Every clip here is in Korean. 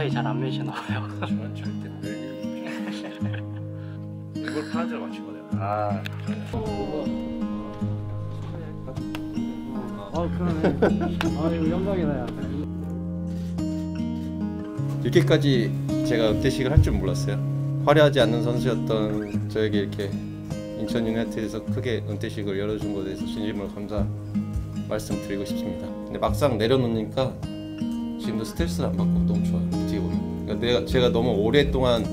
사이 잘안 맺으나 봐요. 저는 절대 늘 이걸 파란색 맞춘 거네요. 아, 아 그러네. 아 이거 영광이다 야. 이렇게까지 제가 은퇴식을 할 줄 몰랐어요. 화려하지 않는 선수였던 저에게 이렇게 인천 유나이티드에서 크게 은퇴식을 열어준 것에 대해서 진심으로 감사 말씀드리고 싶습니다. 근데 막상 내려놓으니까 지금도 스트레스를 안 받고 너무 좋아요. 어떻게 보면. 그러니까 내가 제가 너무 오랫동안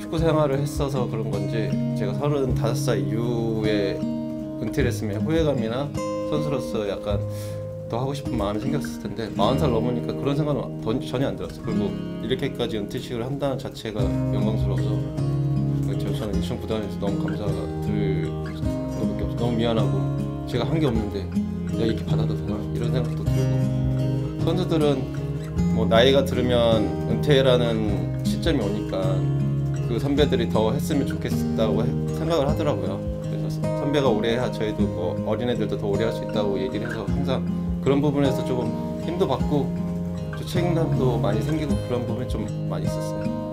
축구 생활을 했어서 그런 건지 제가 35살 이후에 은퇴를 했으면 후회감이나 선수로서 약간 더 하고 싶은 마음이 생겼을 텐데 40살 넘으니까 그런 생각은 던- 전혀 안 들었어요. 그리고 이렇게까지 은퇴식을 한다는 자체가 영광스러워서 저- 저는 인천 구단에서 너무 감사드릴. 너무 미안하고 제가 한 게 없는데 내가 이렇게 받아도 되나 이런 생각도 들고 선수들은 뭐 나이가 들으면 은퇴라는 시점이 오니까 그 선배들이 더 했으면 좋겠다고 해- 생각을 하더라고요. 그래서 선배가 오래 해야 저희도 뭐 어린애들도 더 오래 할 수 있다고 얘기를 해서 항상 그런 부분에서 조금 힘도 받고 또 책임감도 많이 생기고 그런 부분이 좀 많이 있었어요.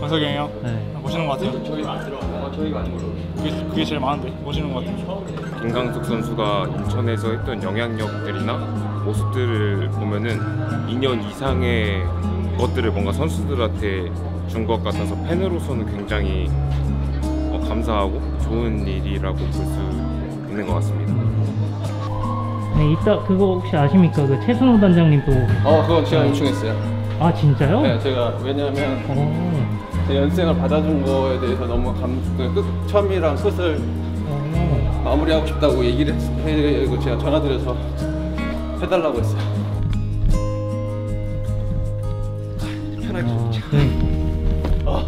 권석이 형이요? 네. 보시는 것 같아요. 그게, 그게 제일 많은데 보시는 것 같아요. 김강숙 선수가 인천에서 했던 영향력들이나 모습들을 보면은 2년 이상의 것들을 뭔가 선수들한테 준 것 같아서 팬으로서는 굉장히 어, 감사하고 좋은 일이라고 볼 수 있는 것 같습니다. 네 이따 그거 혹시 아십니까? 그 최순호 단장님도 어, 그건 제가 요청했어요. 아 진짜요? 네, 제가 왜냐하면 어. 제 연생을 받아준 거에 대해서 너무 감, 그 처음이랑 끝을 어. 마무리하고 싶다고 얘기를 했- 해고 제가 전화 드려서 해달라고 했어요. 아, 편하게 아, 좀 네. 아,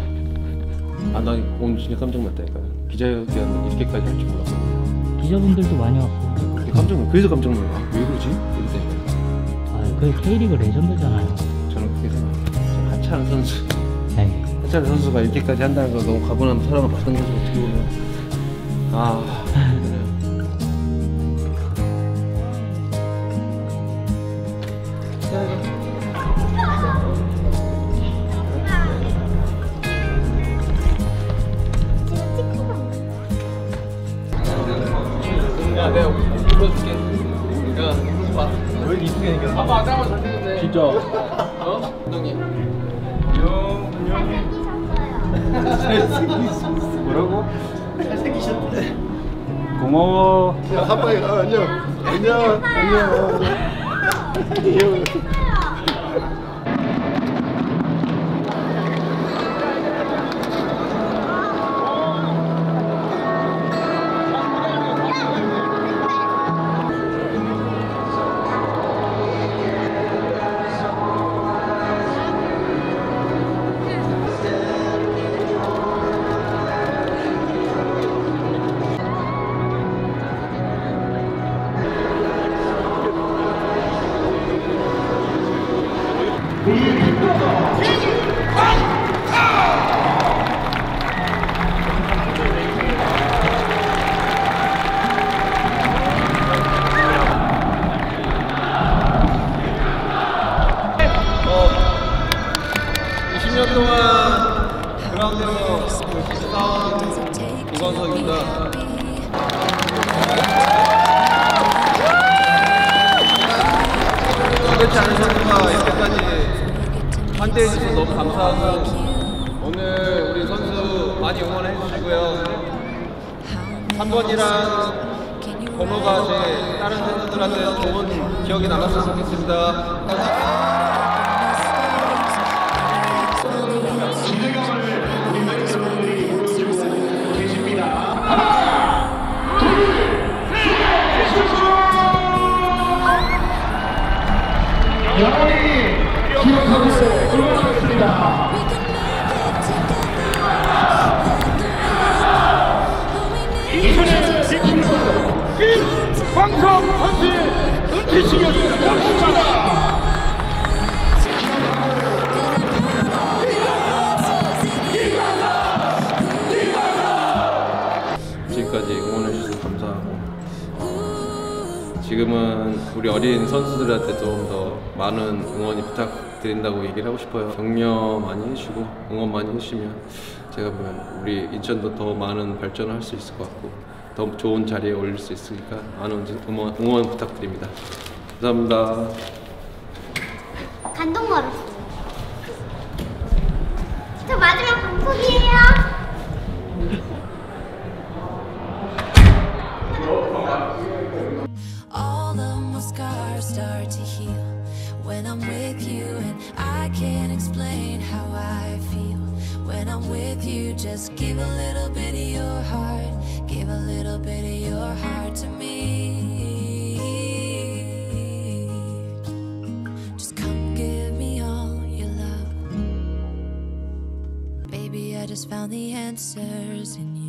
아, 나 오늘 진짜 깜짝 놀랐다니까. 기자회견 이렇게까지 할 줄 몰랐거든요. 기자분들도 많이 왔어요. 깜짝 놀, 그래서 깜짝 놀라. 왜 그러지? 이때 아, 그 K리그 레전드잖아요. 하찮은 선수, 네. 하찮은 선수가 이렇게까지 한다는 거 너무 가분한 사랑을 받은 거죠 어떻게 보면. 아, 그래요. 야, 내가 불러줄게. 야, 봐. 왜 이쁘게 생겼어? 봐봐, 아까만 잘생겼네. 진짜. 어? 감독님. 뭐라고? 잘생기셨대. 고마워. 한방에 가, 안녕. 안녕. 안녕. 20년 동안 그라운드에서 열심히 싸운 김광석입니다. 그렇지 선수가 이렇게까지 환대해 주셔서 너무 감사하고 오늘 우리 선수 많이 응원해 주시고요. 3번이랑 번호가 제 다른 선수들한테 좋은 기억이 남았으면 좋겠습니다. 지금까지 응원해 주셔서 감사하고 지금은 우리 어린 선수들한테 좀 더 많은 응원이 부탁 부탁드린다고 얘기를 하고 싶어요. 격려 많이 해주고 응원 많이 해주시면 제가 보면 우리 인천도 더 많은 발전을 할 수 있을 것 같고 더 좋은 자리에 올릴 수 있으니까 많은 응원, 응원 부탁드립니다. 감사합니다. 감동 받았어요. 저 마지막 방송이에요. Explain how I feel. When I'm with you, just give a little bit of your heart, give a little bit of your heart to me. Just come give me all your love. Baby, I just found the answers in you.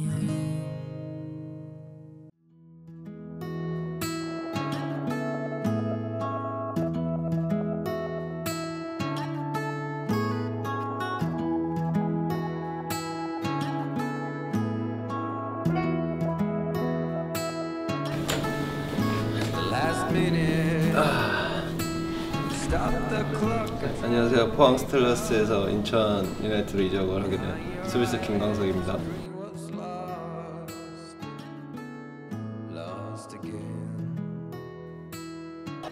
안녕하세요. 포항 스틸러스에서 인천 유나이티드로 이적을 하게 된 스위스 김광석입니다.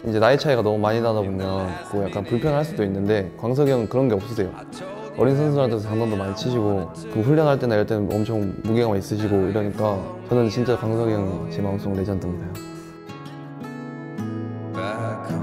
이제 나이 차이가 너무 많이 나다 보면 뭐 약간 불편할 수도 있는데 광석이 형은 그런 게 없으세요. 어린 선수들한테도 장난도 많이 치시고 그 훈련할 때나 이럴 때는 엄청 무게감 있으시고 이러니까 저는 진짜 광석이 형이 제 마음속 레전드입니다. I come.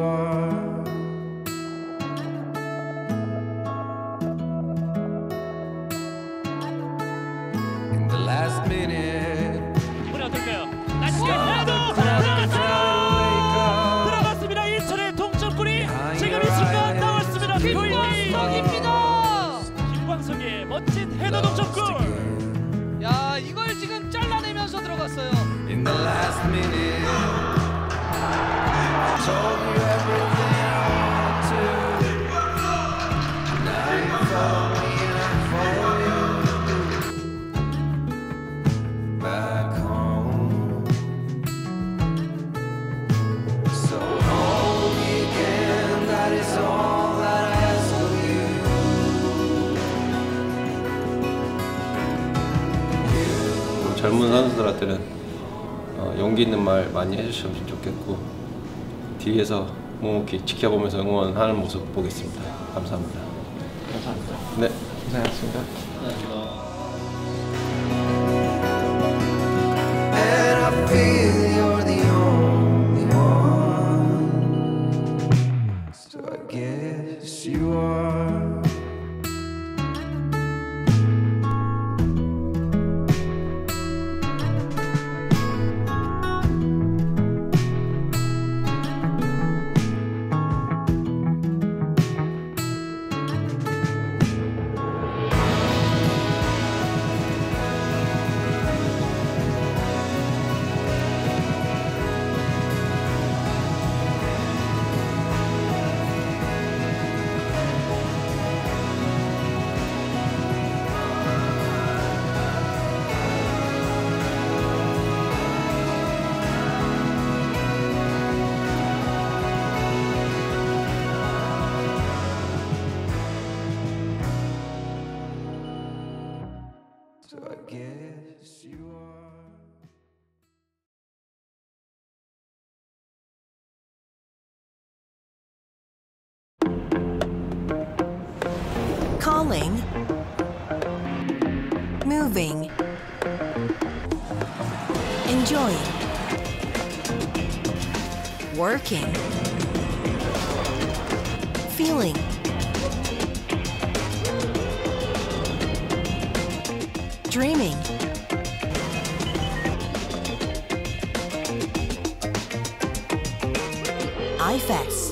Guess you are. In the last minute, 문이 어떨까요? nice 헤더 들어갔어요. 들어갔습니다. 인천의 동점골이 지금 이 순간 나왔습니다. 김광석입니다. 김광석의 멋진 헤더 동점골. 야 이걸 지금 잘라내면서 들어갔어요. in the last minute, 젊은 선수들한테는 어, 용기 있는 말 많이 해주셨으면 좋겠고 뒤에서 묵묵히 지켜보면서 응원하는 모습 보겠습니다. 감사합니다. 감사합니다. 네. 고생하셨습니다. The So I guess you are. Calling. Moving. Enjoying. Working. Feeling. dreaming. IFAS.